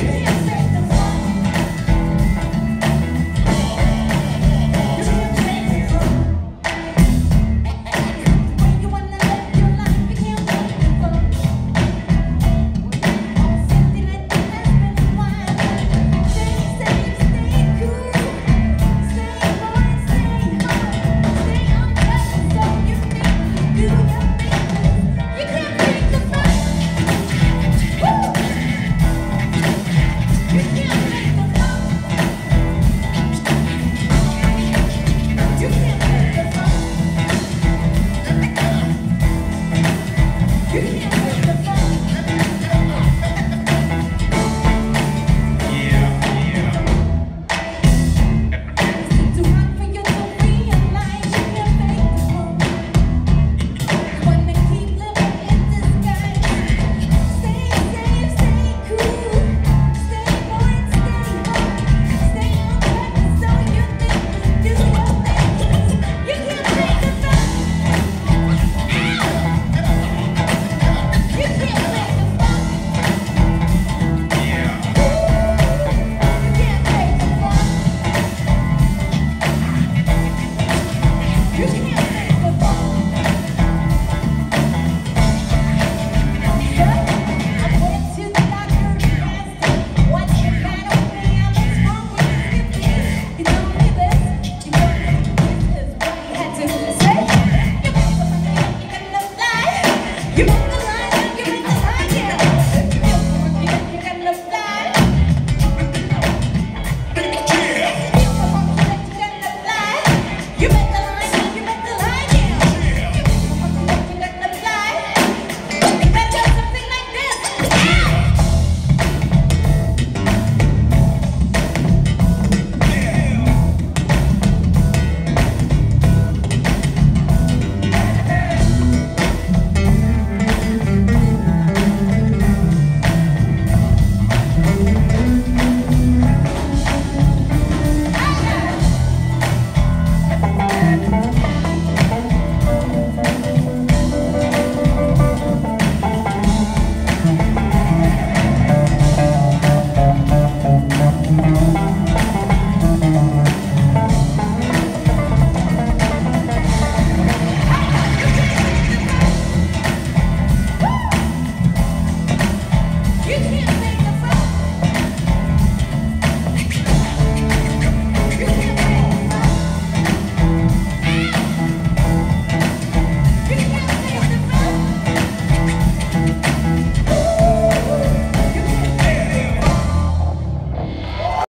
Yes, sir. Thank you.